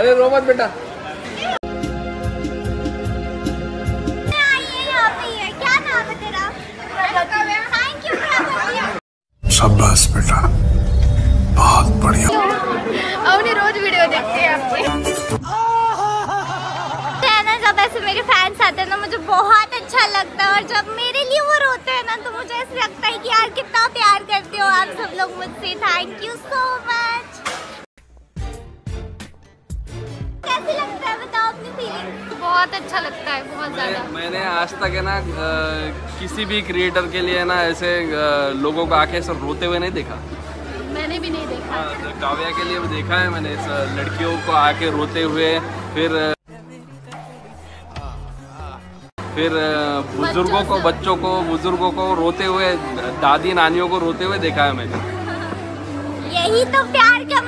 अरे रो मत बेटा। आइए यहाँ पे क्या नाम तेरा थैंक यू शाबाश बेटा। बहुत बढ़िया। रोज वीडियो देखते हैं आपके। जब ऐसे मेरे फैंस आते हैं ना मुझे बहुत अच्छा लगता है। और जब मेरे लिए वो रोते हैं ना तो मुझे ऐसे लगता है कि यार कितना प्यार करते हो आप सब लोग मुझसे। थैंक यू सो मच बहुत अच्छा लगता है बहुत ज़्यादा। मैंने आज तक है ना किसी भी क्रिएटर के लिए ना ऐसे लोगों को आके ऐसे रोते हुए नहीं देखा। मैंने भी नहीं देखा। हाँ, काव्या के लिए भी देखा है मैंने लड़कियों को आके रोते हुए फिर फिर बुज़ुर्गों को बच्चों को बुज़ुर्गों को रोते हुए दादी नानियों को रोते हुए देखा है मैंने। यही तो प्यार का